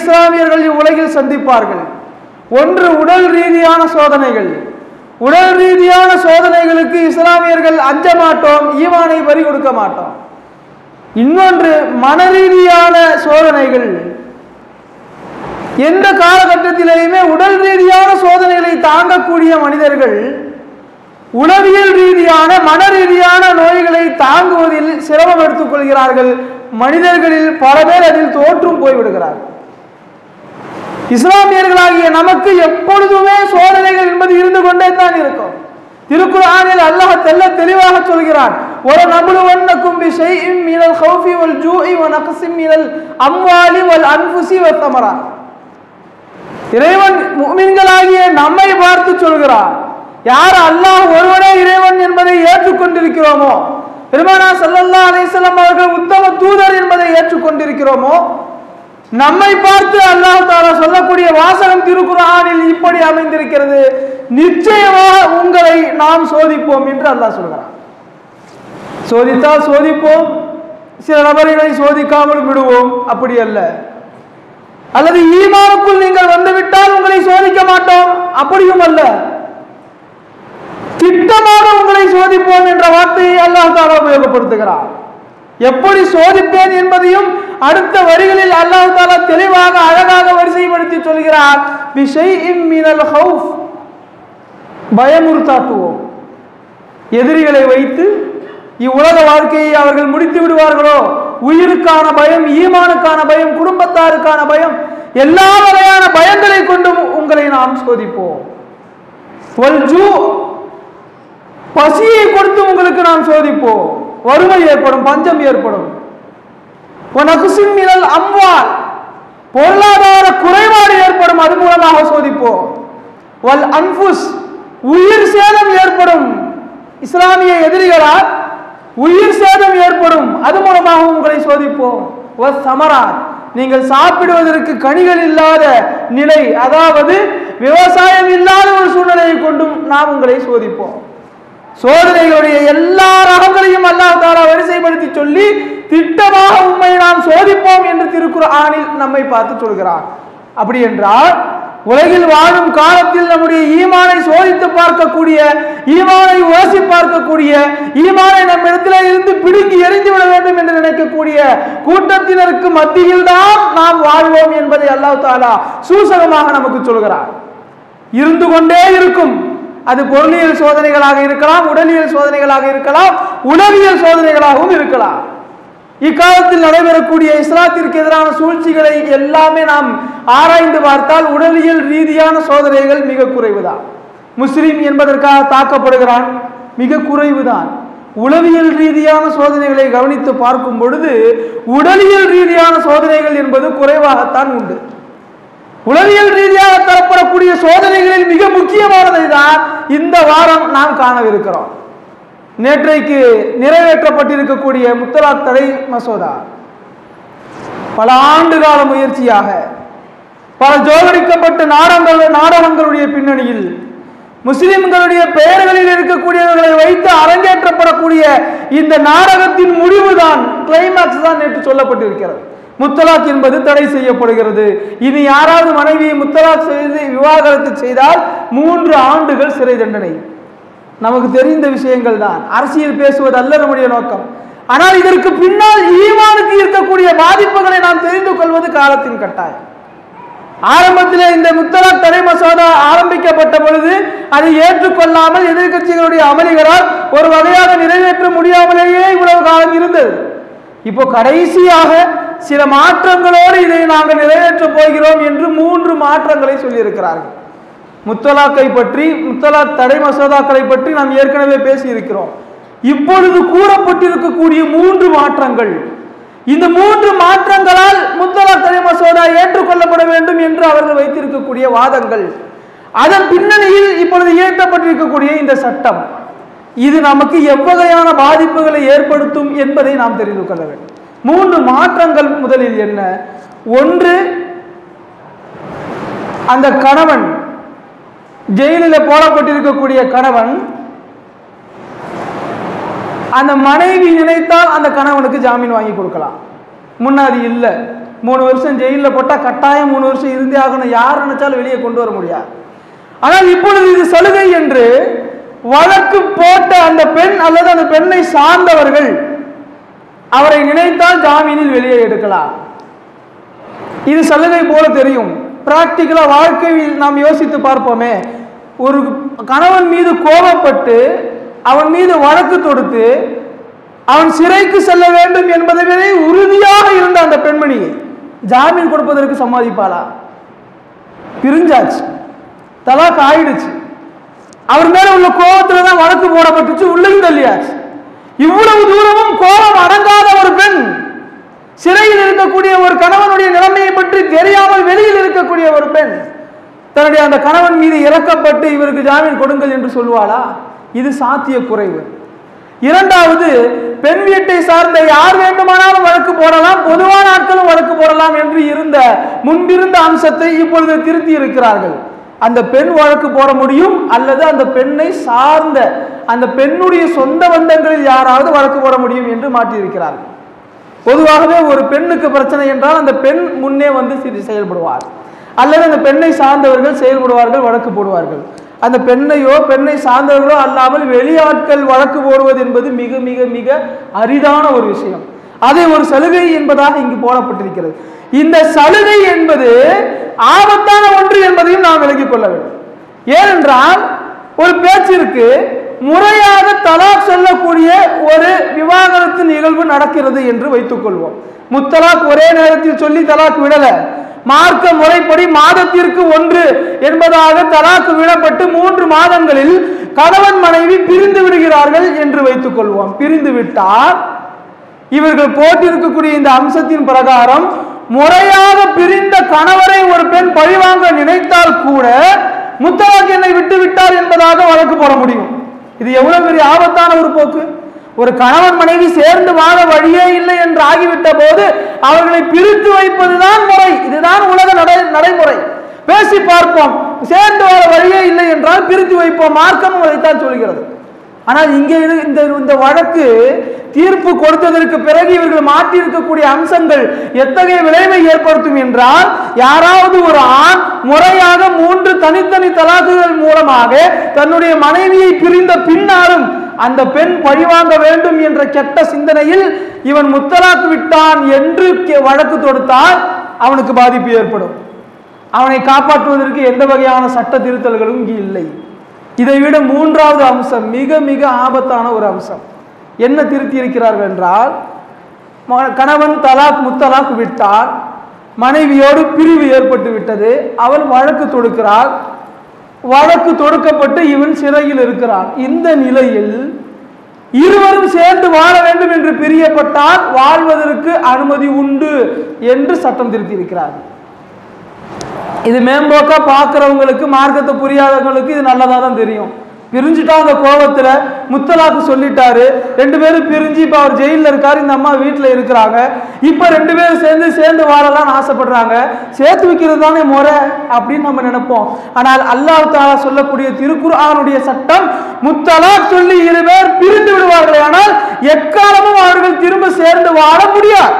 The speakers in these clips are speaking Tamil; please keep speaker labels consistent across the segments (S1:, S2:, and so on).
S1: இஸ்லாமியர்கள் இவ்வுலகில் சந்திப்பார்கள். ஒன்று உடல் ரீதியான சோதனைகள். உடல் ரீதியான சோதனைகளுக்கு இஸ்லாமியர்கள் அஞ்ச மாட்டோம் ஈமானை பறி கொடுக்க மாட்டோம். இன்னொன்று மன ரீதியான சோதனைகள். எந்த காலகட்டத்திலேயுமே உடல் ரீதியான சோதனைகளை தாங்கக்கூடிய மனிதர்கள் உளவியல் ரீதியான மன ரீதியான நோய்களை தாங்குவதில் சிரமம் எடுத்துக் கொள்கிறார்கள் மனிதர்களில் பல பேர் அதில் தோற்றும் போய்விடுகிறார்கள். இஸ்லாமியர்களாகிய நமக்கு எப்பொழுதுமே சோதனைகள் என்பது இருந்து கொண்டே தான் இருக்கும். திருக்குறானில் அல்லாஹ் தெல்ல தெளிவாக சொல்கிறான் ஒரு நபுலு வண்ணக்கும் விஷய் ஷைஇம் மினல் ஹௌஃபி வல் ஜூஇ வ நக்ஸிம் மினல் அம்வாலி வல் அன்ஃபுசி வ தமரா. இறைவன் முமின்களாகிய நம்மை பார்த்து சொல்கிறான் யார் அல்லாஹ் ஒருவனே இறைவன் என்பதை ஏற்றுக்கொண்டிருக்கிறோமோ பெருமானா சல்லல்லா அலைஹி அவர்கள் உத்தம தூதர் என்பதை ஏற்றுக்கொண்டிருக்கிறோமோ நம்மை பார்த்து அல்லாஹ் தாலா சொல்லக்கூடிய வாசகம் திருக்குறானில் இப்படி அமைந்திருக்கிறது. நிச்சயமாக உங்களை நாம் சோதிப்போம் என்று அல்லாஹ் சொல்கிறான். சோதித்தால் சோதிப்போம் சில நபர்களை சோதிக்காமல் விடுவோம் அப்படி அல்ல. அல்லது ஈமானுக்குள் நீங்கள் வந்துவிட்டால் உங்களை சோதிக்க மாட்டோம் அப்படியும் அல்ல. திட்டமாக உங்களை சோதிப்போம் என்ற வார்த்தையை அல்லாஹ் தாலா உபயோகப்படுத்துகிறார் எப்படி சோதிப்பேன் என்பதையும் அடுத்த வரிகளில் அல்லாஹு தாலா தெளிவாக அழகாக வரிசைப்படுத்தி சொல்கிறார். விஷய் மினல் ஹவுஃப் பயமுறுத்தாட்டுவோம் எதிரிகளை வைத்து இவ்வுலக வாழ்க்கையை அவர்கள் முடித்து விடுவார்களோ? உயிருக்கான பயம் ஈமானுக்கான பயம் குடும்பத்தாருக்கான பயம் எல்லா வகையான பயங்களை கொண்டும் உங்களை நாம் சோதிப்போம். பசியை கொடுத்து உங்களுக்கு நாம் சோதிப்போம். வறுமை ஏற்படும் பஞ்சம் ஏற்படும். அம்வால் பொருளாதார குறைபாடு ஏற்படும் அது மூலமாக சோதிப்போம். வல் அன்ஃபுஸ் உயிர் சேதம் ஏற்படும். இஸ்லாமிய எதிரிகளால் உயிர் சேதம் ஏற்படும் அது மூலமாக உங்களை சோதிப்போம். சமரா நீங்கள் சாப்பிடுவதற்கு கனிகள் இல்லாத நிலை அதாவது விவசாயம் இல்லாத ஒரு சூழ்நிலையை கொண்டும் நாம் உங்களை சோதிப்போம். சோதனைகளுடைய எல்லா ரகங்களையும் அல்லாஹ் தாலா வரிசைப்படுத்தி சொல்லி திட்டமாக சோதிப்போம் என்று திருக்குறானில் நம்மை பார்த்து சொல்கிறார். அப்படி என்றால் உலகில் வாழும் காலத்தில் நம்முடைய ஈமானை சோதித்து பார்க்கக்கூடிய ஈமானை உரசி பார்க்கக்கூடிய ஈமானை நம் இடத்துல இருந்து பிடுங்கி எரிந்து விட வேண்டும் என்று நினைக்கக்கூடிய கூட்டத்தினருக்கு மத்தியில் தான் நாம் வாழ்வோம் என்பதை அல்லாஹ் தாலா சூசகமாக நமக்கு சொல்கிறார். இருந்து கொண்டே இருக்கும். அது பொருளியல் சோதனைகளாக இருக்கலாம் உடலியல் சோதனைகளாக இருக்கலாம் உளவியல் சோதனைகளாகவும் இருக்கலாம். இக்காலத்தில் நடைபெறக்கூடிய இஸ்லாத்திற்கு எதிரான சூழ்ச்சிகளை எல்லாமே நாம் ஆராய்ந்து பார்த்தால் உடலியல் ரீதியான சோதனைகள் மிக குறைவுதான். முஸ்லீம் என்பதற்காக தாக்கப்படுகிறான் மிக குறைவுதான். உளவியல் ரீதியான சோதனைகளை கவனித்து பார்க்கும் பொழுது உடலியல் ரீதியான சோதனைகள் என்பது குறைவாகத்தான் உண்டு. உளவியல் ரீதியாக தரப்படக்கூடிய சோதனைகளில் மிக முக்கியமானதை தான் இந்த வாரம் நாம் காணவிருக்கிறோம். நேற்றைக்கு நிறைவேற்றப்பட்டிருக்கக்கூடிய முத்தலாக் தடை மசோதா. பல ஆண்டு கால முயற்சியாக பல ஜோகடிக்கப்பட்ட நாடகங்கள் நாடகங்களுடைய பின்னணியில் முஸ்லிம்களுடைய பெயர்களில் இருக்கக்கூடியவர்களை வைத்து அரங்கேற்றப்படக்கூடிய இந்த நாடகத்தின் முடிவுதான் கிளைமேக்ஸ் தான் நேற்று சொல்லப்பட்டிருக்கிறது. முத்தலாக் என்பது தடை செய்யப்படுகிறது. இனி யாராவது மனைவியை முத்தலாக் செய்து விவாகரத்து செய்தால் மூன்று ஆண்டுகள் சிறை தண்டனை. நமக்கு தெரிந்த விஷயங்கள் தான் அரசியல் பேசுவது அல்ல நம்முடைய நோக்கம். ஆனால் இதற்கு பின்னால் ஈமானுக்கு இருக்கக்கூடிய பாதிப்புகளை நாம் தெரிந்து கொள்வது காலத்தின் கட்டாயம். ஆரம்பத்தில் இந்த முத்தலாக் தடை மசோதா ஆரம்பிக்கப்பட்ட பொழுது அதை ஏற்றுக்கொள்ளாமல் எதிர்க்கட்சிகளுடைய அமளிகளால் ஒரு வகையாக நிறைவேற்ற முடியாமலேயே இவ்வளவு காலம் இருந்தது. இப்போ கடைசியாக சில மாற்றங்களோடு இதை நாங்கள் நிறைவேற்றப் போகிறோம் என்று மூன்று மாற்றங்களை சொல்லியிருக்கிறார்கள். முத்தலாக்கை பற்றி முத்தலாக் தடை மசோதாக்களை பற்றி நாம் ஏற்கனவே பேசியிருக்கிறோம். இப்பொழுது கூறப்பட்டிருக்கக்கூடிய மூன்று மாற்றங்கள். இந்த மூன்று மாற்றங்களால் முத்தலாக் தடை மசோதா ஏற்றுக்கொள்ளப்பட வேண்டும் என்று அவர்கள் வைத்திருக்கக்கூடிய வாதங்கள். அதன் பின்னணியில் இப்பொழுது இயற்றப்பட்டிருக்கக்கூடிய இந்த சட்டம். இது நமக்கு எவ்வகையான பாதிப்புகளை ஏற்படுத்தும் என்பதை நாம் தெரிந்து கொள்ள வேண்டும். மூன்று மாற்றங்கள் முதலில் என்ன? ஒன்று அந்த கணவன் ஜெயிலில் போடப்பட்டிருக்கக்கூடிய கணவன் அந்த மனைவி நினைத்தால் அந்த கணவனுக்கு ஜாமீன் வாங்கி கொடுக்கலாம். முன்னாடி இல்லை. மூணு வருஷம் ஜெயிலில் போட்டால் கட்டாயம் மூணு வருஷம் இருந்தே ஆகணும். யார் நினைச்சாலும் வெளியே கொண்டு வர முடியாது. ஆனால் இப்பொழுது இது சலுகை என்று வழக்கு போட்ட அந்த பெண் அல்லது அந்த பெண்ணை சார்ந்தவர்கள் அவரை நினைத்தால் ஜாமீனில் வெளியே எடுக்கலாம். இது சலுகை போல தெரியும். பிராக்டிக்கலா வாழ்க்கையில் நாம் யோசித்து பார்ப்போமே. ஒரு கணவன் மீது கோபப்பட்டு அவன் மீது வழக்கு தொடுத்து அவன் சிறைக்கு செல்ல வேண்டும் என்பதை உறுதியாக இருந்த அந்த பெண்மணி ஜாமீன் கொடுப்பதற்கு சம்மதிப்பாளா? பிரிஞ்சாச்சு. தலாக் ஆயிடுச்சு. அவர் மேல உள்ள கோபத்துல தான் வழக்கு போடப்பட்டுச்சு உள்ளேயும் தள்ளியாச்சு. இவ்வளவு தூரமும் கோபம் அடங்காத ஒரு பெண் சிறையில் இருக்கக்கூடிய ஒரு கணவனுடைய நிலைமையை பற்றி தெரியாமல் வெளியில் இருக்கக்கூடிய ஒரு பெண் தன்னுடைய அந்த கணவன் மீது இறக்கப்பட்டு இவருக்கு ஜாமீன் கொடுங்கள் என்று சொல்லுவாளா? இது சாத்திய குறைவு இரண்டாவது பெண் வீட்டை சார்ந்த யார் வேண்டுமானாலும் வழக்கு போடலாம் பொதுவான ஆட்களும் வழக்கு போடலாம் என்று இருந்த முன்பிருந்த அம்சத்தை இப்பொழுது திருத்தி இருக்கிறார்கள். அந்த பெண் வழக்கு போட முடியும் அல்லது அந்த பெண்ணை சார்ந்த அந்த பெண்ணுடைய சொந்த பந்தங்களில் யாராவது வழக்கு போட முடியும் என்று மாற்றியிருக்கிறார்கள். பொதுவாகவே ஒரு பெண்ணுக்கு பிரச்சனை என்றால் அந்த பெண் முன்னே வந்து செயல்படுவார். அல்லது அந்த பெண்ணை சார்ந்தவர்கள் செயல்படுவார்கள் வழக்கு போடுவார்கள். அந்த பெண்ணையோ பெண்ணை சார்ந்தவர்களோ அல்லாமல் வெளியாட்கள் வழக்கு போடுவது என்பது மிக மிக மிக அரிதான ஒரு விஷயம். அதை ஒரு சலுகை என்பதாக இங்கு போடப்பட்டிருக்கிறது. இந்த சலுகை என்பது ஆபத்தான ஒன்று என்பதையும் நாம் விலகிக் கொள்ள வேண்டும். ஏனென்றால் ஒரு பேச்சிற்கு முறையாக தலாக் சொல்லக்கூடிய ஒரு விவாகரத்து நிகழ்வு நடக்கிறது என்று வைத்துக் கொள்வோம் முத்தலாக் ஒரே நேரத்தில் சொல்லி தலாக் விடல. மார்க்க முறைப்படி மாதத்திற்கு ஒன்று என்பதாக தலாக்கு விடப்பட்டு மூன்று மாதங்களில் கணவன் மனைவி பிரிந்து விடுகிறார்கள் என்று வைத்துக் கொள்வோம் பிரிந்து விட்டால் இவர்கள் போட்டிருக்கக்கூடிய இந்த அம்சத்தின் பிரகாரம் முறையாக பிரிந்த கணவரை ஒரு பெண் பழிவாங்க நினைத்தால் கூட முத்தலாக் என்னை விட்டு விட்டார் என்பதாக வழக்கு போட முடியும். இது எவ்வளவு பெரிய ஆபத்தான ஒரு போக்கு. ஒரு கணவன் மனைவி சேர்ந்து வாழ வழியே இல்லை என்று ஆகிவிட்ட போது அவர்களை பிரித்து வைப்பதுதான் முறை. இதுதான் உலக நடை நடைமுறை. பேசி பார்ப்போம். சேர்ந்து வாழ வழியே இல்லை என்றால் பிரித்து வைப்போம். மார்க்கமும் அதைத்தான் சொல்கிறது. ஆனால் இங்கே இந்த இந்த வழக்கு தீர்ப்பு கொடுத்ததற்கு பிறகு இவர்கள் மாற்றியிருக்கக்கூடிய அம்சங்கள் எத்தகைய விளைவை ஏற்படுத்தும் என்றால் யாராவது ஒரு ஆண் முறையாக மூன்று தனித்தனி தலாக்குகள் மூலமாக தன்னுடைய மனைவியை பிரிந்த பின்னாலும் அந்த பெண் பழிவாங்க வேண்டும் என்ற கெட்ட சிந்தனையில் இவன் முத்தலாக்கு விட்டான் என்று கே- வழக்கு தொடுத்தால் அவனுக்கு பாதிப்பு ஏற்படும். அவனை காப்பாற்றுவதற்கு எந்த வகையான சட்ட திருத்தல்களும் இங்கு இல்லை. இதை விட மூன்றாவது அம்சம் மிக மிக ஆபத்தான ஒரு அம்சம். என்ன திருத்தி இருக்கிறார்கள் என்றால் கணவன் தலாக் முத்தலாக் விட்டார். மனைவியோடு பிரிவு ஏற்பட்டு விட்டது. அவள் வழக்கு தொடுக்கிறாள். வழக்கு தொடுக்கப்பட்டு இவன் சிறையில் இருக்கிறான். இந்த நிலையில் இருவரும் சேர்ந்து வாழ வேண்டும் என்று பிரியப்பட்டால் வாழ்வதற்கு அனுமதி உண்டு என்று சட்டம் திருத்தி இருக்கிறார்கள் இது மேம்போக்கா பார்க்குறவங்களுக்கு மார்க்கத்தை புரியாதவங்களுக்கு இது நல்லதாக தான் தெரியும். பிரிஞ்சுட்டா அந்த கோபத்தில் முத்தலாக்கு சொல்லிட்டாரு. ரெண்டு பேரும் பிரிஞ்சு இப்போ அவர் ஜெயிலில் இருக்கார் இந்த அம்மா வீட்டில் இருக்கிறாங்க. இப்போ ரெண்டு பேரும் சேர்ந்து சேர்ந்து வாழலாம்னு ஆசைப்படுறாங்க. சேர்த்து வைக்கிறது தானே முறை அப்படின்னு நம்ம நினைப்போம். ஆனால் அல்லாஹ் தாலா சொல்லக்கூடிய திருக்குர்ஆனுடைய சட்டம் முத்தலாக் சொல்லி இருவர் பிரிந்து விடுவார்கள் ஆனால் எக்காலமும் அவர்கள் திரும்ப சேர்ந்து வாழ முடியாது.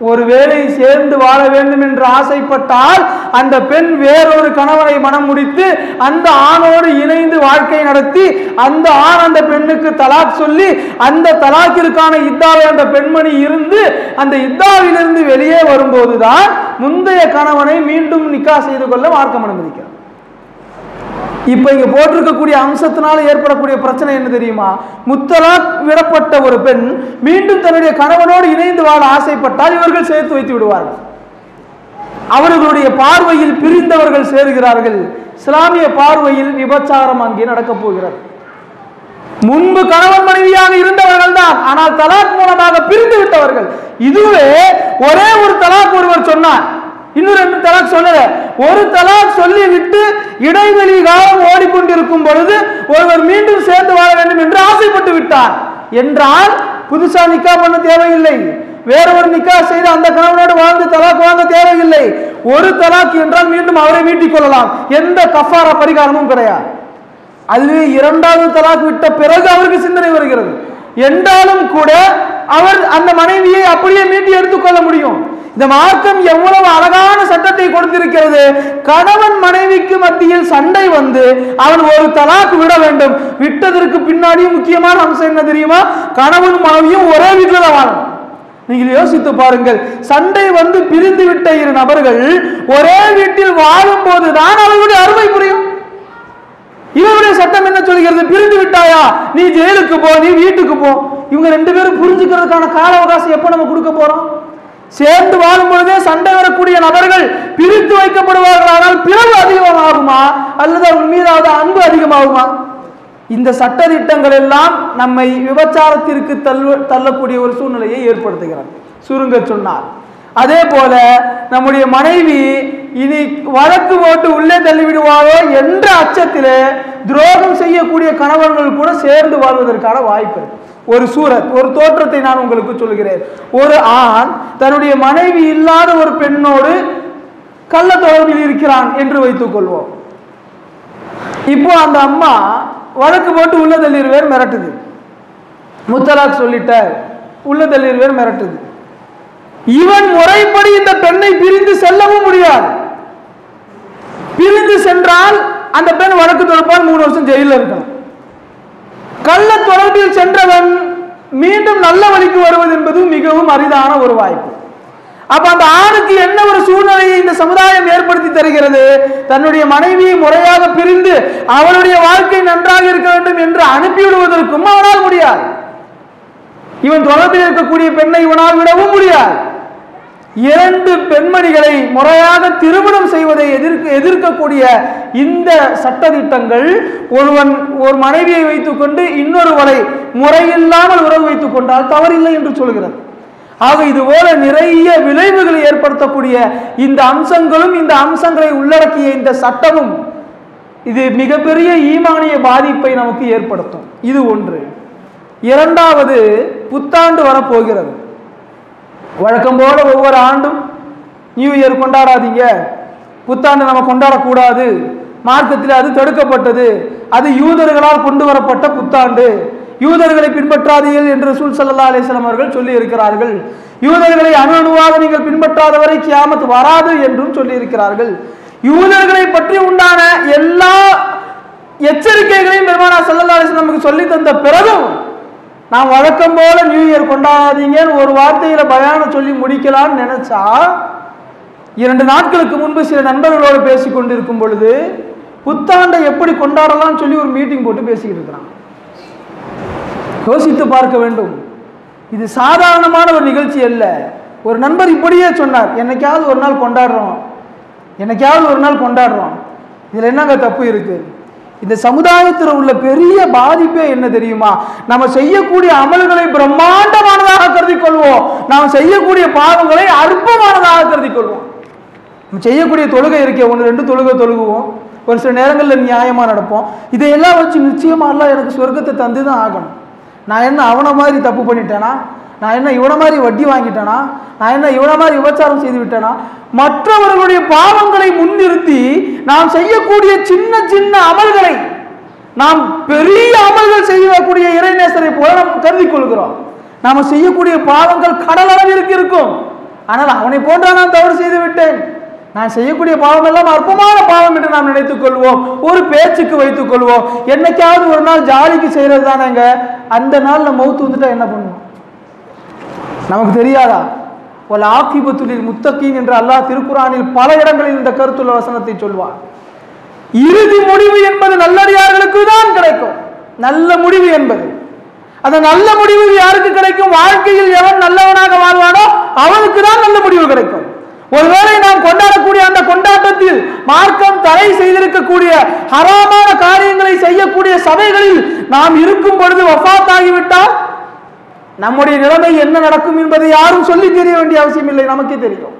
S1: ஒருவேளை சேர்ந்து வாழ வேண்டும் என்று ஆசைப்பட்டால் அந்த பெண் வேறொரு கணவனை மனம் முடித்து அந்த ஆணோடு இணைந்து வாழ்க்கை நடத்தி அந்த ஆண் அந்த பெண்ணுக்கு தலாக் சொல்லி அந்த தலாக்கிற்கான இத்தாவை அந்த பெண்மணி இருந்து அந்த இத்தாவிலிருந்து வெளியே வரும்போதுதான் முந்தைய கணவனை மீண்டும் நிக்கா செய்து கொள்ள மார்க்கம் அனுமதிக்கிறார் இப்போ இங்கே போட்டிருக்கக்கூடிய அம்சத்தினால ஏற்படக்கூடிய பிரச்சனை என்ன தெரியுமா? முத்தலாக் விடப்பட்ட ஒரு பெண் மீண்டும் தன்னுடைய கணவனோடு இணைந்து வாழ ஆசைப்பட்டால் இவர்கள் சேர்த்து வைத்து விடுவார்கள். அவர்களுடைய பார்வையில் பிரிந்தவர்கள் சேருகிறார்கள். இஸ்லாமிய பார்வையில் விபச்சாரம் அங்கே நடக்கப் போகிறது. முன்பு கணவன் மனைவியாக இருந்தவர்கள் தான் ஆனால் தலாக் மூலமாக பிரிந்து விட்டவர்கள். இதுவே ஒரே ஒரு தலாக் ஒருவர் சொன்னார். இன்னும் ரெண்டு தலாக் சொல்லல. ஒரு தலாக் சொல்லி விட்டு இடைவெளி காலம் ஓடிக்கொண்டிருக்கும் பொழுது ஒருவர் மீண்டும் சேர்ந்து வாழ வேண்டும் என்று ஆசைப்பட்டு விட்டார். என்றால் புதுசா நிக்கா பண்ண தேவையில்லை. வேற ஒரு நிக்கா செய்து அந்த கணவனோடு வாழ்ந்து தலாக் வாங்க தேவையில்லை. ஒரு தலாக் என்றால் மீண்டும் அவரை மீட்டிக் கொள்ளலாம். எந்த கஃபாரா பரிகாரமும் கிடையாது. அதுவே இரண்டாவது தலாக் விட்ட பிறகு அவருக்கு சிந்தனை வருகிறது. என்றாலும் கூட அவர் அந்த மனைவியை அப்படியே மீட்டி எடுத்துக்கொள்ள முடியும். இந்த மார்க்கம் எவ்வளவு அழகான சட்டத்தை கொடுத்திருக்கிறது. கணவன் மனைவிக்கு மத்தியில் சண்டை வந்து அவன் ஒரு தலாக்கு விட வேண்டும். விட்டதற்கு பின்னாடியும் முக்கியமான அம்சம் என்ன தெரியுமா? கணவன் மனைவியும் ஒரே வீட்டில் தான் நீங்கள் யோசித்து பாருங்கள். சண்டை வந்து பிரிந்து விட்ட இரு நபர்கள் ஒரே வீட்டில் வாழும் போதுதான் அவர்களுடைய அருமை புரியும். இவருடைய சட்டம் என்ன சொல்கிறது பிரிந்து விட்டாயா? நீ ஜெயிலுக்கு போ நீ வீட்டுக்கு போ. இவங்க ரெண்டு பேரும் புரிஞ்சுக்கிறதுக்கான கால அவகாசம் எப்போ நம்ம கொடுக்க போறோம்? சேர்ந்து வாழும் பொழுதே சண்டை வரக்கூடிய நபர்கள் பிரித்து வைக்கப்படுவார்கள். ஆனால் பிளவு அதிகமாகுமா? அல்லது அவர்கள் மீதாவது அன்பு அதிகமாகுமா? இந்த சட்ட திட்டங்கள் எல்லாம் நம்மை விபச்சாரத்திற்கு தள்ள தள்ளக்கூடிய ஒரு சூழ்நிலையை ஏற்படுத்துகிறது. சுருங்க சொன்னார் அதே போல நம்முடைய மனைவி இனி வழக்கு போட்டு உள்ளே தள்ளிவிடுவாரோ என்ற அச்சத்திலே துரோகம் செய்யக்கூடிய கணவன்கள் கூட சேர்ந்து வாழ்வதற்கான வாய்ப்பு இருக்கு. ஒரு சூரத் ஒரு தோற்றத்தை நான் உங்களுக்கு சொல்கிறேன். ஒரு ஆண் தன்னுடைய மனைவி இல்லாத ஒரு பெண்ணோடு கள்ள தொடர்பில் இருக்கிறான் என்று வைத்துக் கொள்வோம். இப்போ அந்த அம்மா வழக்கு போட்டு உள்ள தள்ளிடுவேர் மிரட்டுது. முத்தலாக் சொல்லிட்ட உள்ள தள்ளிடுவேர் மிரட்டுது. இவன் முறைப்படி இந்த பெண்ணை பிரிந்து செல்லவும் முடியாது. பிரிந்து சென்றால் அந்த பெண் வழக்கு தொடுப்பால் மூணு வருஷம் ஜெயிலில் இருக்கணும் கள்ள தொடர்பில் சென்றவன் மீண்டும் நல்ல வழிக்கு வருவது என்பது மிகவும் அரிதான ஒரு வாய்ப்பு. அப்ப அந்த ஆணுக்கு என்ன ஒரு சூழ்நிலையை இந்த சமுதாயம் ஏற்படுத்தி தருகிறது? தன்னுடைய மனைவியை முறையாக பிரிந்து அவளுடைய வாழ்க்கை நன்றாக இருக்க வேண்டும் என்று அனுப்பிவிடுவதற்கும் அவனால் முடியாது. இவன் தொடர்பில் இருக்கக்கூடிய பெண்ணை இவனால் விடவும் முடியாது. இரண்டு பெண்மணிகளை முறையாக திருமணம் செய்வதை எதிர்க்க எதிர்க்கக்கூடிய இந்த சட்டத்திட்டங்கள் ஒருவன் ஒரு மனைவியை வைத்துக்கொண்டு இன்னொருவரை முறையில்லாமல் உறவு வைத்துக் கொண்டால் தவறில்லை என்று சொல்கிறது. ஆக இதுபோல நிறைய விளைவுகளை ஏற்படுத்தக்கூடிய இந்த அம்சங்களும் இந்த அம்சங்களை உள்ளடக்கிய இந்த சட்டமும் இது மிகப்பெரிய ஈமானிய பாதிப்பை நமக்கு ஏற்படுத்தும். இது ஒன்று. இரண்டாவது புத்தாண்டு வரப்போகிறது. வழக்கம் போல ஒவ்வொரு ஆண்டும் நியூ இயர் கொண்டாடாதீங்க. புத்தாண்டு நம்ம கொண்டாடக்கூடாது. மார்க்கத்தில் அது தடுக்கப்பட்டது. அது யூதர்களால் கொண்டு வரப்பட்ட புத்தாண்டு. யூதர்களை பின்பற்றாதீர்கள் என்று ரசூல் சல்லா அலிஸ்லாம் அவர்கள் சொல்லி இருக்கிறார்கள் யூதர்களை அணு அணுவாக நீங்கள் பின்பற்றாதவரை கியாமத் வராது என்றும் சொல்லி இருக்கிறார்கள் யூதர்களை பற்றி உண்டான எல்லா எச்சரிக்கைகளையும் பெருமானா சல்லா அலைஹி நமக்கு சொல்லி தந்த பிறகும் நான் வழக்கம் போல நியூ இயர் கொண்டாடாதீங்கன்னு ஒரு வார்த்தையில பயானம் சொல்லி முடிக்கலாம்னு நினைச்சா இரண்டு நாட்களுக்கு முன்பு சில நண்பர்களோடு பேசி கொண்டிருக்கும் பொழுது புத்தாண்டை எப்படி கொண்டாடலாம்னு சொல்லி ஒரு மீட்டிங் போட்டு பேசிக்கிட்டு இருக்கிறான். யோசித்து பார்க்க வேண்டும். இது சாதாரணமான ஒரு நிகழ்ச்சி அல்ல. ஒரு நண்பர் இப்படியே சொன்னார் என்னைக்காவது ஒரு நாள் கொண்டாடுறோம். என்னைக்காவது ஒரு நாள் கொண்டாடுறோம். இதில் என்னங்க தப்பு இருக்குது இந்த சமுதாயத்தில் உள்ள பெரிய பாதிப்பே என்ன தெரியுமா? நம்ம செய்யக்கூடிய அமல்களை பிரம்மாண்டமானதாக கருதி கொள்வோம். நாம் செய்யக்கூடிய பாவங்களை அற்பமானதாக கருதி கொள்வோம். நம்ம செய்யக்கூடிய தொழுகை இருக்கே ஒன்று ரெண்டு தொழுகை தொழுகுவோம். ஒரு சில நேரங்களில் நியாயமாக நடப்போம். இதையெல்லாம் வச்சு நிச்சயமாக எல்லாம் எனக்கு சொர்க்கத்தை தந்து தான் ஆகணும். நான் என்ன அவனை மாதிரி தப்பு பண்ணிட்டேனா? நான் என்ன இவனை மாதிரி வட்டி வாங்கிட்டேனா? நான் என்ன இவனை மாதிரி விபச்சாரம் செய்து விட்டேனா? மற்றவர்களுடைய பாவங்களை முன்னிறுத்தி நாம் செய்யக்கூடிய சின்ன சின்ன அமல்களை நாம் பெரிய அமல்கள் செய்யக்கூடிய இறைநேசரை போல நாம் கருதி கொள்கிறோம். நாம் செய்யக்கூடிய பாவங்கள் கடல் அளவிற்கு இருக்கும். ஆனால் அவனை போன்ற நான் தவறு செய்து விட்டேன். நான் செய்யக்கூடிய பாவம் எல்லாம் அற்பமான பாவம் என்று நாம் நினைத்துக் கொள்வோம். ஒரு பேச்சுக்கு வைத்துக் கொள்வோம். என்னைக்காவது ஒரு நாள் ஜாலிக்கு செய்யறது தானேங்க அந்த நாளில் மௌத்து வந்துட்டா என்ன பண்ணுவோம்? நமக்கு தெரியாதா? ஒரு ஆக்கிபத்துலில் முத்தக்கீன் என்று அல்லாஹ் திருக்குறானில் பல இடங்களில் இந்த கருத்துள்ள வசனத்தை சொல்வார் இறுதி முடிவு என்பது நல்லடியார்களுக்கு தான் கிடைக்கும். நல்ல முடிவு என்பது. அந்த நல்ல முடிவு யாருக்கு கிடைக்கும்? வாழ்க்கையில் எவன் நல்லவனாக வாழ்வானோ அவனுக்கு தான் நல்ல முடிவு கிடைக்கும். ஒருவேளை நாம் கொண்டாடக்கூடிய அந்த கொண்டாட்டத்தில் மார்க்கம் தடை செய்திருக்கக்கூடிய ஹராமான காரியங்களை செய்யக்கூடிய சபைகளில் நாம் இருக்கும் பொழுது வஃபாத்தாகிவிட்டால் நம்முடைய நிலைமை என்ன நடக்கும் என்பதை யாரும் சொல்லி தெரிய வேண்டிய அவசியம் இல்லை நமக்கே தெரியும்.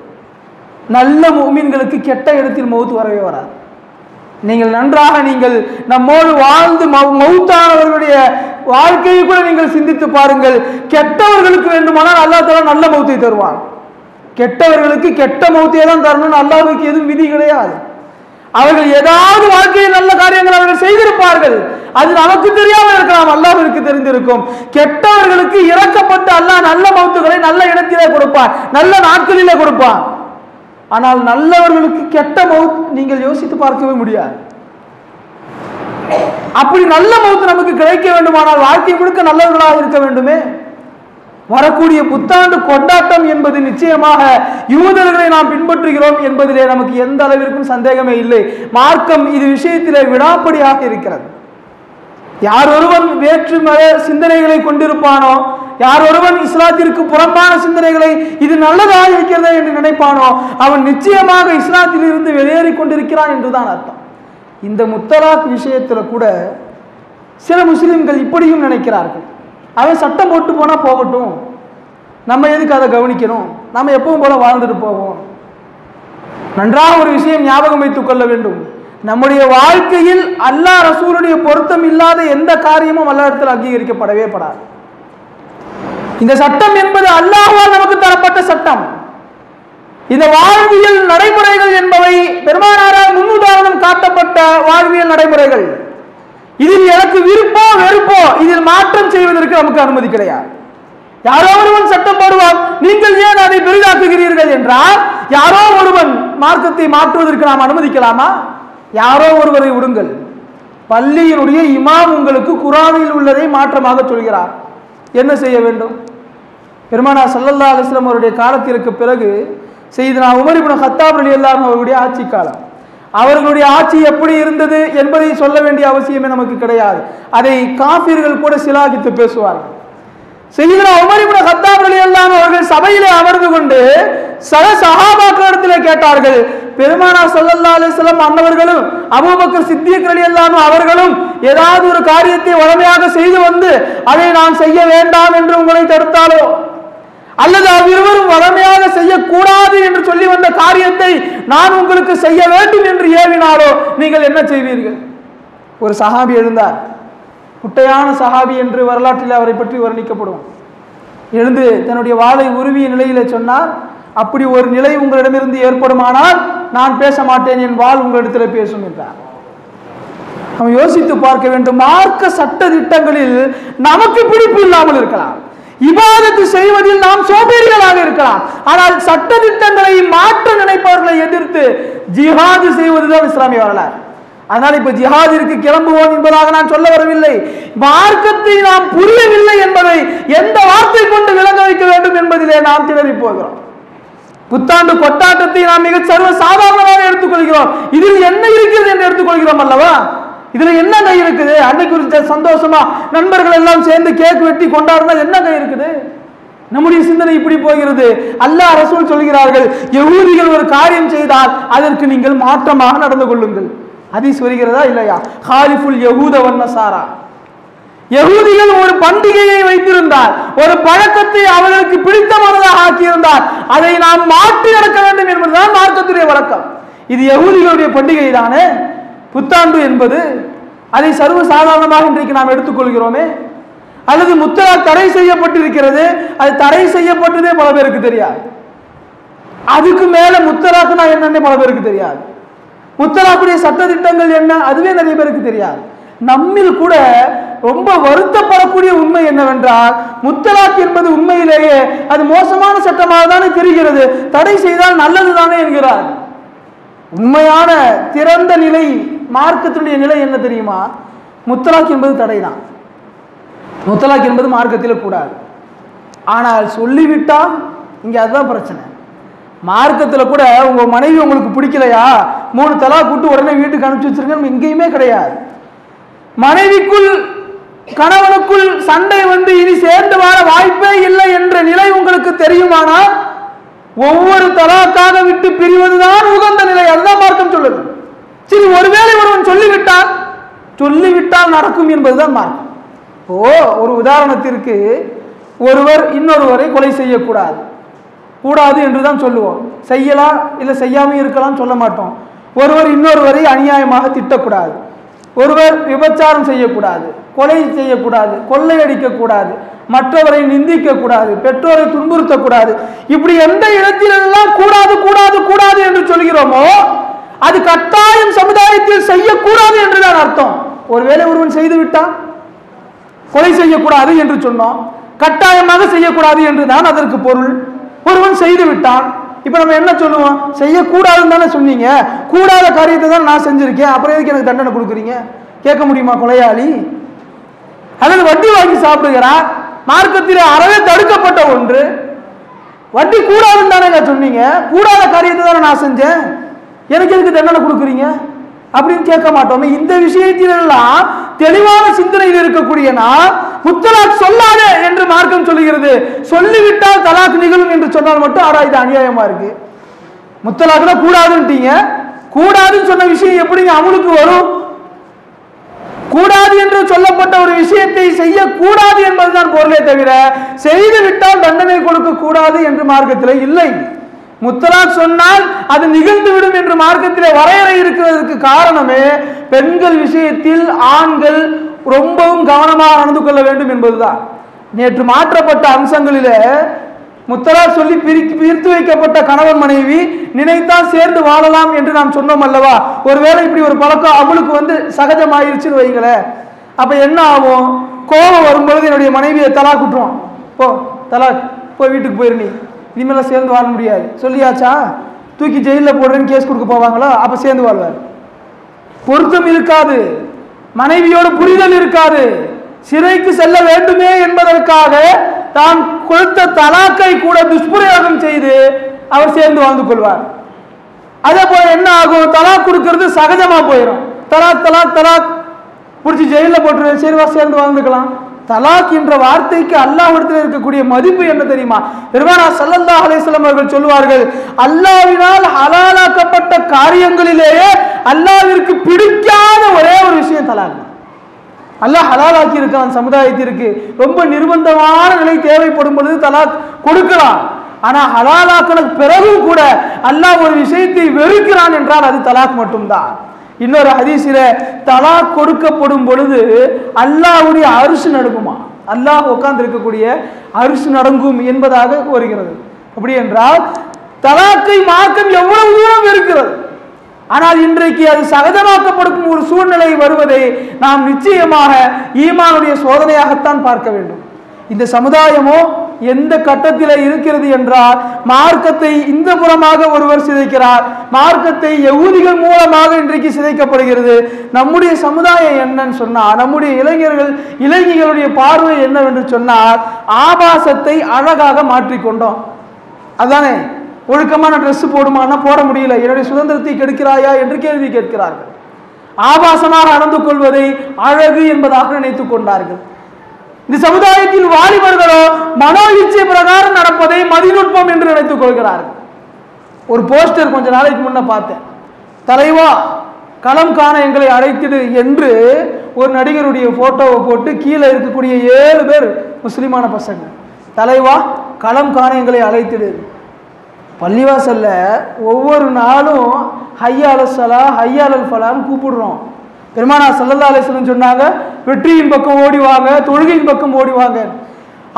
S1: நல்ல மீன்களுக்கு கெட்ட இடத்தில் மௌத்து வரவே வராது. நீங்கள் நன்றாக நீங்கள் நம்மோடு வாழ்ந்து மௌ- மௌத்தானவர்களுடைய வாழ்க்கையை கூட நீங்கள் சிந்தித்து பாருங்கள். கெட்டவர்களுக்கு வேண்டுமானால் அல்லா தலா நல்ல மௌத்தை தருவான். கெட்டவர்களுக்கு கெட்ட மௌத்தையே தான் தரணும்னு அல்லாவுக்கு எதுவும் விதி கிடையாது. அவர்கள் ஏதாவது வாழ்க்கையில் நல்ல காரியங்கள் அவர்கள் செய்திருப்பார்கள். அது நமக்கு தெரியாம இருக்கலாம். அல்லாவிற்கு தெரிந்திருக்கும். கெட்டவர்களுக்கு இறக்கப்பட்டு அல்லாஹ் நல்ல மௌத்துகளை நல்ல இடத்திலே கொடுப்பார் நல்ல நாட்களிலே கொடுப்பார் ஆனால் நல்லவர்களுக்கு கெட்ட மவுத் நீங்கள் யோசித்து பார்க்கவே முடியாது. அப்படி நல்ல மவுத்து நமக்கு கிடைக்க வேண்டுமானால் வாழ்க்கை முழுக்க நல்லவர்களாக இருக்க வேண்டுமே? வரக்கூடிய புத்தாண்டு கொண்டாட்டம் என்பது நிச்சயமாக யூதர்களை நாம் பின்பற்றுகிறோம் என்பதிலே நமக்கு எந்த அளவிற்கும் சந்தேகமே இல்லை. மார்க்கம் இது விஷயத்திலே விடாப்படியாக இருக்கிறது. யார் ஒருவன் வேற்று மத சிந்தனைகளை கொண்டிருப்பானோ யார் ஒருவன் இஸ்லாத்திற்கு புறம்பான சிந்தனைகளை இது நல்லதாக இருக்கிறதா என்று நினைப்பானோ அவன் நிச்சயமாக இஸ்லாத்தில் இருந்து வெளியேறி கொண்டிருக்கிறான் என்றுதான் அர்த்தம். இந்த முத்தலாக் விஷயத்துல கூட சில முஸ்லிம்கள் இப்படியும் நினைக்கிறார்கள். அவன் சட்டம் போட்டு போனா போகட்டும். நம்ம எதுக்கு அதை கவனிக்கணும்? நம்ம எப்பவும் போல வாழ்ந்துட்டு போவோம். நன்றாக ஒரு விஷயம் ஞாபகம் வைத்துக் கொள்ள வேண்டும். நம்முடைய வாழ்க்கையில் அல்லாஹ் ரசூலுடைய பொருத்தம் இல்லாத எந்த காரியமும் இடத்தில் அங்கீகரிக்கப்படவே படாது. இந்த சட்டம் என்பது அல்லாஹால் நமக்கு தரப்பட்ட சட்டம். இந்த வாழ்வியல் நடைமுறைகள் என்பவை பெருமானாரால் முன்னுதாரணம் காட்டப்பட்ட வாழ்வியல் நடைமுறைகள். இதில் எனக்கு விருப்போ வெறுப்போ இதில் மாற்றம் செய்வதற்கு நமக்கு அனுமதி கிடையாது. யாரோ ஒருவன் சட்டம் போடுவான் நீங்கள் ஏன் அதை பெரிதாக்குகிறீர்கள் என்றால் யாரோ ஒருவன் மார்க்கத்தை மாற்றுவதற்கு நாம் அனுமதிக்கலாமா? யாரோ ஒருவரை விடுங்கள். பள்ளியினுடைய இமாம் உங்களுக்கு குரானில் உள்ளதை மாற்றமாக சொல்கிறார். என்ன செய்ய வேண்டும்? பெருமானா சல்லல்லா அலிஸ்லாம் அவருடைய காலத்திற்கு பிறகு செய்தனா உமர் இப்னு ஹத்தாப் அல்லாம் அவருடைய ஆட்சி காலம். அவர்களுடைய ஆட்சி எப்படி இருந்தது என்பதை சொல்ல வேண்டிய அவசியமே நமக்கு கிடையாது. அதை காஃபிர்கள் கூட சிலாகித்து பேசுவார்கள். செய்தனா உமர் இப்னு ஹத்தாப் ரலியல்லாஹு அவர்கள் சபையிலே அமர்ந்து கொண்டு சக சஹாபாக்களிடத்திலே கேட்டார்கள். பெருமானா ஸல்லல்லாஹு அலிஸ்லாம் அன்னவர்களும் அபூபக்கர் சித்திக் ரலியல்லாஹு அவர்களும் ஏதாவது ஒரு காரியத்தை வளமையாக செய்து வந்து அதை நான் செய்ய வேண்டாம் என்று உங்களை தடுத்தாலோ? அல்லது அவ்விருவரும் வளமையாக செய்யக்கூடாது என்று சொல்லி வந்த காரியத்தை நான் உங்களுக்கு செய்ய வேண்டும் என்று ஏவினாலோ? நீங்கள் என்ன செய்வீர்கள்? ஒரு சஹாபி எழுந்தார். குட்டையான சஹாபி என்று வரலாற்றில் அவரை பற்றி வர்ணிக்கப்படும் எழுந்து தன்னுடைய வாளை உருவிய நிலையில் சொன்னார் அப்படி ஒரு நிலை உங்களிடமிருந்து ஏற்படுமானால் நான் பேச மாட்டேன் என் வாள் உங்களிடத்தில் பேசும் என்றார். நம்ம யோசித்து பார்க்க வேண்டும் மார்க்க சட்ட திட்டங்களில் நமக்கு பிடிப்பு இல்லாமல் இருக்கலாம். இபாதத்து செய்வதில் நாம் சோம்பேறிகளாக இருக்கலாம். ஆனால் சட்ட திட்டங்களை மாற்ற நினைப்பவர்களை எதிர்த்து ஜிஹாது செய்வதுதான் இஸ்லாமிய வரலாறு. அதனால் இப்ப ஜிஹாதிற்கு கிளம்புவோம் என்பதாக நான் சொல்ல வரவில்லை. மார்க்கத்தை நாம் புரியவில்லை என்பதை எந்த வார்த்தை கொண்டு விளங்க வைக்க வேண்டும் என்பதிலே நாம் திணறி போகிறோம். புத்தாண்டு கொட்டாட்டத்தை நாம் மிக சர்வ சாதாரணமாக எடுத்துக்கொள்கிறோம். இதில் என்ன இருக்கிறது என்று எடுத்துக்கொள்கிறோம் அல்லவா? இதுல என்னங்க இருக்குது? அன்னைக்கு ஒரு சந்தோஷமா நண்பர்கள் எல்லாம் சேர்ந்து கேக் வெட்டி கொண்டாடுனா என்னங்க இருக்குது? நம்முடைய சிந்தனை இப்படி போகிறது. அல்லாஹ் அரசு சொல்கிறார்கள் எவ்வளவு ஒரு காரியம் செய்தால் அதற்கு நீங்கள் மாற்றமாக நடந்து கொள்ளுங்கள். ஹதீஸ் வருகிறதா இல்லையா? ஹாலிஃபுல் யகூத வண்ணசாரா யகூதிகள் ஒரு பண்டிகையை வைத்திருந்தார். ஒரு பழக்கத்தை அவர்களுக்கு பிடித்தமானதாக ஆக்கியிருந்தார். அதை நாம் மாற்றி நடக்க வேண்டும் என்பதுதான் மார்க்கத்துடைய வழக்கம். இது யகூதிகளுடைய பண்டிகை தானே புத்தாண்டு என்பது அதை சர்வ சாதாரணமாக இன்றைக்கு நாம் எடுத்துக்கொள்கிறோமே. அல்லது முத்தலா தடை செய்யப்பட்டிருக்கிறது. அது தடை செய்யப்பட்டதே பல பேருக்கு தெரியாது. அதுக்கு மேல முத்தலாக்குனா என்னன்னு பல பேருக்கு தெரியாது. முத்தலாக்குடைய சட்ட திட்டங்கள் என்ன? அதுவே நிறைய பேருக்கு தெரியாது. நம்மில் கூட ரொம்ப வருத்தப்படக்கூடிய உண்மை என்னவென்றால் முத்தலாக் என்பது உண்மையிலேயே அது மோசமான சட்டமாக தானே தெரிகிறது. தடை செய்தால் நல்லது தானே என்கிறார். உண்மையான திறந்த நிலை மார்க்கத்தினுடைய நிலை என்ன தெரியுமா? முத்தலாக் என்பது தடைதான். முத்தலாக் என்பது மார்க்கத்தில் கூடாது. ஆனால் சொல்லிவிட்டால் இங்கே அதுதான் பிரச்சனை. மார்க்கத்தில் கூட உங்கள் மனைவி உங்களுக்கு பிடிக்கலையா? மூணு தலா கூட்டு உடனே வீட்டுக்கு அனுப்பிச்சி வச்சிருக்க எங்கேயுமே கிடையாது. மனைவிக்குள் கணவனுக்குள் சண்டை வந்து இனி சேர்ந்து வாழ வாய்ப்பே இல்லை என்ற நிலை உங்களுக்கு தெரியுமானால் ஒவ்வொரு தலாக்காக விட்டு பிரிவதுதான் உகந்த நிலை. அதுதான் மார்க்கம் சொல்லுது. சரி ஒருவேளை ஒருவன் சொல்லிவிட்டால் சொல்லிவிட்டால் நடக்கும் என்பதுதான் மார்க்கம். ஓ ஒரு உதாரணத்திற்கு ஒருவர் இன்னொருவரை கொலை செய்யக்கூடாது. கூடாது என்று தான் சொல்லுவோம். செய்யலாம் இல்லை செய்யாமல் இருக்கலாம் சொல்ல மாட்டோம். ஒருவர் இன்னொருவரை அநியாயமாக திட்டக்கூடாது. ஒருவர் விபச்சாரம் செய்யக்கூடாது கொலை செய்யக்கூடாது கொள்ளையடிக்கக்கூடாது மற்றவரை நிந்திக்கக்கூடாது பெற்றோரை துன்புறுத்தக்கூடாது. இப்படி எந்த இடத்திலெல்லாம் கூடாது கூடாது கூடாது என்று சொல்கிறோமோ அது கட்டாயம் சமுதாயத்தில் செய்யக்கூடாது என்றுதான் அர்த்தம். ஒருவேளை ஒருவன் செய்து விட்டான் கொலை செய்யக்கூடாது என்று சொன்னோம் கட்டாயமாக செய்யக்கூடாது என்று தான் அதற்கு பொருள். ஒருவன் செய்து விட்டான். இப்போ நம்ம என்ன சொல்லுவோம்? செய்யக்கூடாதுன்னு தானே சொன்னீங்க. கூடாத காரியத்தை தான் நான் செஞ்சிருக்கேன். அப்புறம் எதுக்கு எனக்கு தண்டனை கொடுக்குறீங்க? கேட்க முடியுமா கொலையாளி? அல்லது வட்டி வாங்கி சாப்பிடுகிறார் மார்க்கத்தில் அறவே தடுக்கப்பட்ட ஒன்று. வட்டி கூடாதுன்னு தானே சொன்னீங்க. கூடாத காரியத்தை தானே நான் செஞ்சேன். எனக்கு எதுக்கு தண்டனை கொடுக்குறீங்க? அப்படின்னு கேட்க மாட்டோமே. இந்த விஷயத்திலெல்லாம் தெளிவான சிந்தனையில் இருக்கக்கூடிய நான் முத்தலாக் சொல்லாதே என்று மார்க்கம் சொல்லுகிறது. சொல்லிவிட்டால் தலாக் நிகழும் என்று சொன்னால் மட்டும் ஆடா இது அநியாயமா இருக்கு. முத்தலாக் தான் கூடாதுன்ட்டீங்க. கூடாதுன்னு சொன்ன விஷயம் எப்படிங்க அமலுக்கு வரும்? கூடாது என்று சொல்லப்பட்ட ஒரு விஷயத்தை செய்யக்கூடாது என்பதுதான் பொருளே தவிர செய்து விட்டால் தண்டனை கொடுக்க கூடாது என்று மார்க்கத்தில் இல்லை. முத்தலாக் சொன்னால் அது நிகழ்ந்துவிடும் என்று மார்க்கத்திலே வரையறை இருக்கிறதுக்கு காரணமே பெண்கள் விஷயத்தில் ஆண்கள் ரொம்பவும் கவனமாக நடந்து கொள்ள வேண்டும் என்பதுதான். நேற்று மாற்றப்பட்ட அம்சங்களிலே முத்தலாக் சொல்லி பிரித்து பிரித்து வைக்கப்பட்ட கணவன் மனைவி நினைத்தால் சேர்ந்து வாழலாம் என்று நாம் சொன்னோம் அல்லவா? ஒருவேளை இப்படி ஒரு பழக்கம் அவளுக்கு வந்து சகஜமாயிருச்சுன்னு வைங்களேன். அப்ப என்ன ஆகும்? கோபம் வரும்பொழுது என்னுடைய மனைவியை தலா குட்டுருவான் போ தலா போய் வீட்டுக்கு போயிரு நீ. இனிமேலாம் சேர்ந்து வாழ முடியாது. சொல்லியாச்சா? தூக்கி ஜெயிலில் போடுறேன்னு கேஸ் கொடுக்க போவாங்களோ? அப்போ சேர்ந்து வாழ்வார். பொருத்தம் இருக்காது. மனைவியோட புரிதல் இருக்காது. சிறைக்கு செல்ல வேண்டுமே என்பதற்காக தான் கொடுத்த தலாக்கை கூட துஷ்பிரயோகம் செய்து அவர் சேர்ந்து வாழ்ந்து கொள்வார். அதே போல என்ன ஆகும்? தலாக் கொடுக்கறது சகஜமா போயிடும் தலாக் தலாக் தலாக். பிடிச்சி ஜெயிலில் போட்டுரு. சரி வா சேர்ந்து வாழ்ந்துக்கலாம். தலாக் என்ற வார்த்தைக்கு அல்லாஹிடத்தில் இருக்கக்கூடிய மதிப்பு என்ன தெரியுமா? பெருமானா சல்லல்லா அலிஸ்லாம் அவர்கள் சொல்லுவார்கள் அல்லாவினால் ஹலாலாக்கப்பட்ட காரியங்களிலேயே அல்லாவிற்கு பிடிக்காத ஒரே ஒரு விஷயம் தலாக். அல்லாஹ் ஹலாலாக்கி இருக்கான் சமுதாயத்திற்கு. ரொம்ப நிர்பந்தமான நிலை தேவைப்படும் பொழுது தலாக் கொடுக்கலாம். ஆனா ஹலாலாக்கனுக்கு பிறகும் கூட அல்லாஹ் ஒரு விஷயத்தை வெறுக்கிறான் என்றால் அது தலாக் மட்டும்தான். இன்னொரு ஹதீஸில தலா கொடுக்கப்படும் பொழுது அல்லாஹ்வுடைய அரிசு நடுங்குமா? அல்லாஹ் உட்கார்ந்து இருக்கக்கூடிய அரிசு நடங்கும் என்பதாக வருகிறது அப்படி என்றால் தலாக்கை மார்க்கம் எவ்வளவு தூரம் இருக்கிறது ஆனால் இன்றைக்கு அது சகஜமாக்கப்படும் ஒரு சூழ்நிலை வருவதை நாம் நிச்சயமாக ஈமானுடைய சோதனையாகத்தான் பார்க்க வேண்டும். இந்த சமுதாயமோ எந்த கட்டத்தில் இருக்கிறது என்றால் மார்க்கத்தை இந்த புறமாக ஒருவர் சிதைக்கிறார். மார்க்கத்தை யகூதிகள் மூலமாக இன்றைக்கு சிதைக்கப்படுகிறது. நம்முடைய சமுதாயம் என்னன்னு சொன்னால் நம்முடைய இளைஞர்கள் இளைஞர்களுடைய பார்வை என்னவென்று சொன்னால் ஆபாசத்தை அழகாக மாற்றிக்கொண்டோம். அதானே? ஒழுக்கமான ட்ரெஸ் போடுமானா போட முடியல. என்னுடைய சுதந்திரத்தை கெடுக்கிறாயா என்று கேள்வி கேட்கிறார்கள். ஆபாசமாக நடந்து கொள்வதை அழகு என்பதாக நினைத்துக் கொண்டார்கள். இந்த சமுதாயத்தில் வாலிபர்களோ மனோ இச்சை பிரகாரம் நடப்பதை மதிநுட்பம் என்று நினைத்துக் கொள்கிறார்கள். ஒரு போஸ்டர் கொஞ்ச நாளைக்கு முன்ன பார்த்தேன். தலைவா களம் காண எங்களை அழைத்திடு என்று ஒரு நடிகருடைய போட்டோவை போட்டு கீழே இருக்கக்கூடிய ஏழு பேர் முஸ்லிமான பசங்க. தலைவா களம் காண எங்களை அழைத்திடு. பள்ளிவாசல்ல ஒவ்வொரு நாளும் ஹையால சலா ஹையாலல் ஃபலான்னு கூப்பிடுறோம். பெருமானா சல்லல்லா அலிஸ்லம் சொன்னாங்க வெற்றியின் பக்கம் ஓடிவாங்க தொழுகையின் பக்கம் ஓடிவாங்க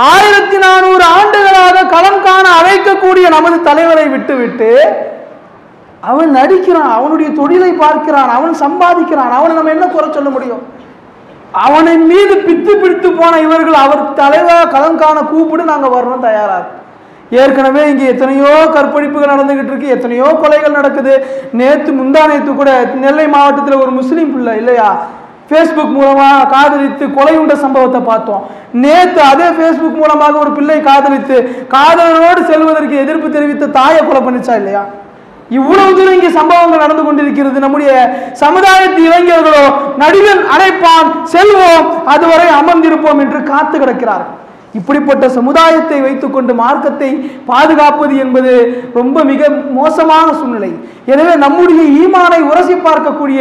S1: ஆயிரத்தி நானூறு ஆண்டுகளாக களம் காண அழைக்கக்கூடிய நமது தலைவரை விட்டுவிட்டு அவன் நடிக்கிறான் அவனுடைய தொழிலை பார்க்கிறான் அவன் சம்பாதிக்கிறான் அவனை நம்ம என்ன குறை சொல்ல முடியும்? அவனின் மீது பித்து பிடித்து போன இவர்கள் அவர் தலைவராக களம் காண கூப்பிடு நாங்க வரணும் தயாராகும் ஏற்கனவே இங்கே எத்தனையோ கற்பழிப்புகள் நடந்துகிட்டு இருக்கு எத்தனையோ கொலைகள் நடக்குது. நேத்து முந்தா நேற்று கூட நெல்லை மாவட்டத்தில் ஒரு முஸ்லீம் பிள்ளை இல்லையா? ஃபேஸ்புக் மூலமா காதலித்து கொலை உண்ட சம்பவத்தை பார்த்தோம். நேத்து அதே ஃபேஸ்புக் மூலமாக ஒரு பிள்ளை காதலித்து காதலனோடு செல்வதற்கு எதிர்ப்பு தெரிவித்த தாயை கொலை பண்ணிச்சா இல்லையா? இவ்வளவு தூரம் இங்கே சம்பவங்கள் நடந்து கொண்டிருக்கிறது. நம்முடைய சமுதாயத்து இளைஞர்களோ நடிகன் அழைப்பான் செல்வோம் அதுவரை அமர்ந்திருப்போம் என்று காத்து கிடக்கிறார்கள். இப்படிப்பட்ட சமுதாயத்தை வைத்துக்கொண்டு மார்க்கத்தை பாதுகாப்பது என்பது ரொம்ப மிக மோசமான சூழ்நிலை. எனவே நம்முடைய ஈமானை உரசி பார்க்கக்கூடிய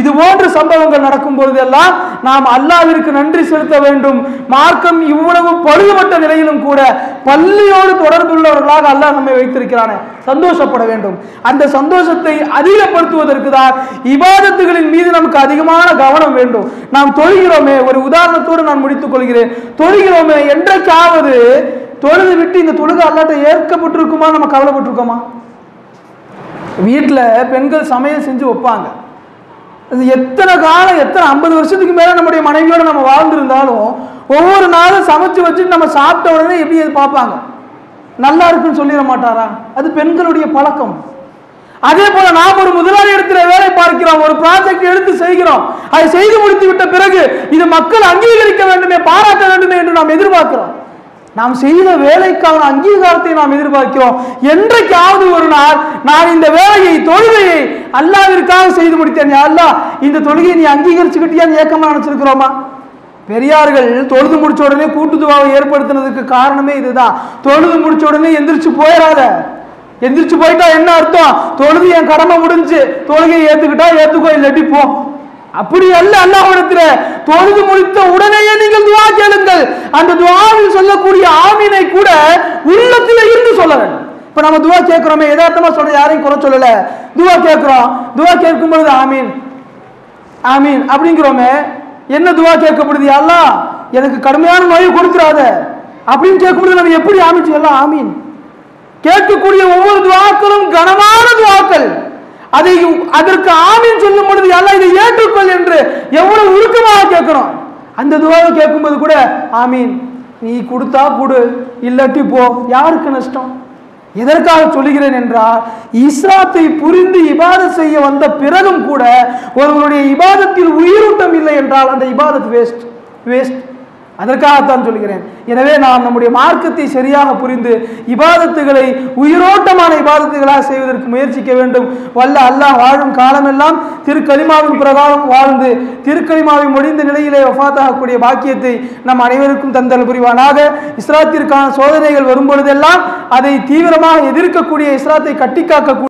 S1: இது போன்ற சம்பவங்கள் நடக்கும் பொழுதெல்லாம் நாம் அல்லாவிற்கு நன்றி செலுத்த வேண்டும். மார்க்கம் இவ்வளவு பழுதுபட்ட நிலையிலும் கூட பள்ளியோடு தொடர்புள்ளவர்களாக அல்லாஹ் நம்மை வைத்திருக்கிறானே. சந்தோஷப்பட வேண்டும். அந்த சந்தோஷத்தை அதிகப்படுத்துவதற்கு தான் இபாதத்துகளின் மீது நமக்கு அதிகமான கவனம் வேண்டும். நாம் தொழுகிறோமே ஒரு உதாரணத்தோடு நான் முடித்துக் கொள்கிறேன். தொழுகிறோமே என்ற என்றைக்காவது தொழுது விட்டு இந்த தொழுகை அல்லாட்ட ஏற்கப்பட்டிருக்குமா? நம்ம கவலைப்பட்டிருக்கோமா? வீட்டில் பெண்கள் சமையல் செஞ்சு வைப்பாங்க. அது எத்தனை காலம் எத்தனை ஐம்பது வருஷத்துக்கு மேல நம்முடைய மனைவியோட நம்ம வாழ்ந்துருந்தாலும் ஒவ்வொரு நாளும் சமைச்சு வச்சுட்டு நம்ம சாப்பிட்ட உடனே எப்படி அது பார்ப்பாங்க? நல்லா இருக்குன்னு சொல்லிட மாட்டாரா? அது பெண்களுடைய பழக்கம். அதே போல நாம் ஒரு முதலாளி இடத்துல வேலை பார்க்கிறோம் ஒரு ப்ராஜெக்ட் எடுத்து செய்கிறோம். அதை செய்து முடித்து விட்ட பிறகு இது மக்கள் அங்கீகரிக்க வேண்டுமே பாராட்ட வேண்டுமே என்று நாம் எதிர்பார்க்கிறோம். நாம் செய்த வேலைக்கான அங்கீகாரத்தை நாம் எதிர்பார்க்கிறோம். என்றைக்காவது ஒரு நாள் நான் இந்த வேலையை தொழுகையை அல்லாவிற்காக செய்து முடித்தேன். அல்லா அல்லாஹ் இந்த தொழுகையை நீ அங்கீகரிச்சுக்கிட்டியான்னு ஏக்கமா நினைச்சிருக்கிறோமா? பெரியார்கள் தொழுது முடிச்ச உடனே கூட்டுதுவாவை ஏற்படுத்தினதுக்கு காரணமே இதுதான். தொழுது முடிச்ச உடனே எந்திரிச்சு போயிடாத எந்திரிச்சு போயிட்டா என்ன அர்த்தம்? தொழுது என் கடமை முடிஞ்சு தொழுகையை ஏத்துக்கிட்டா ஏத்துக்கோ இல்லாட்டி போ? அப்படி அல்ல அல்லாஹ்விடத்துல தொழுது முடித்த உடனேயே நீங்கள் துவா கேளுங்கள். அந்த துவாவில் சொல்லக்கூடிய ஆமீனை கூட உள்ளத்தில் இருந்து சொல்ல வேண்டும். இப்ப நம்ம துவா கேட்கிறோமே யதார்த்தமா சொல்ற யாரையும் குறை சொல்லல. துவா கேட்கிறோம். துவா கேட்கும் பொழுது ஆமீன். ஆமீன். அப்படிங்கிறோமே என்ன துவா கேட்கப்படுது யா அல்லாஹ்? எனக்கு கடுமையான நோயை கொடுத்துடாத அப்படின்னு கேட்கும்போது நம்ம எப்படி ஆமிச்சு எல்லாம் ஆமீன். கேட்கக்கூடிய ஒவ்வொரு துவாக்களும் கனமான துவாக்கள். அதை அதற்கு ஆமீன் சொல்லும் பொழுது எல்லாம் இதை ஏற்றுக்கொள் என்று எவ்வளவு உருக்கமாக கேட்கிறோம். அந்த துவாவை கேட்கும்போது கூட ஆமீன் நீ கொடுத்தா கொடு இல்லாட்டி போ யாருக்கு நஷ்டம்? எதற்காக சொல்லுகிறேன் என்றால் இஸ்ராத்தை புரிந்து இபாதத் செய்ய வந்த பிறகும் கூட ஒருவருடைய இபாதத்தில் உயிரூட்டம் இல்லை என்றால் அந்த இபாதத் வேஸ்ட் வேஸ்ட் அதற்காகத்தான் சொல்கிறேன் எனவே நாம் நம்முடைய மார்க்கத்தை சரியாக புரிந்து இபாதத்துகளை உயிரோட்டமான இபாதத்துகளாக செய்வதற்கு முயற்சிக்க வேண்டும். வல்ல அல்லாஹ் வாழும் காலமெல்லாம் திருக்கலிமாவின் பிரகாரம் வாழ்ந்து திருக்கலிமாவை முடிந்த நிலையிலே வஃபாத்தாகக்கூடிய பாக்கியத்தை நம் அனைவருக்கும் தந்தல் புரிவானாக. இஸ்லாத்திற்கான சோதனைகள் வரும்பொழுதெல்லாம் அதை தீவிரமாக எதிர்க்கக்கூடிய இஸ்லாத்தை கட்டிக்காக்கக்கூடிய